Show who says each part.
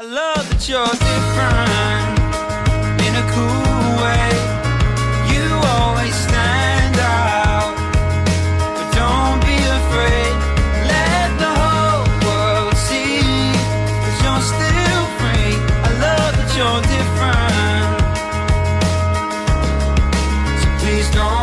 Speaker 1: I love that you're different in a cool way. You always stand out, but don't be afraid. Let the whole world see that you're still free. I love that you're different, so please don't.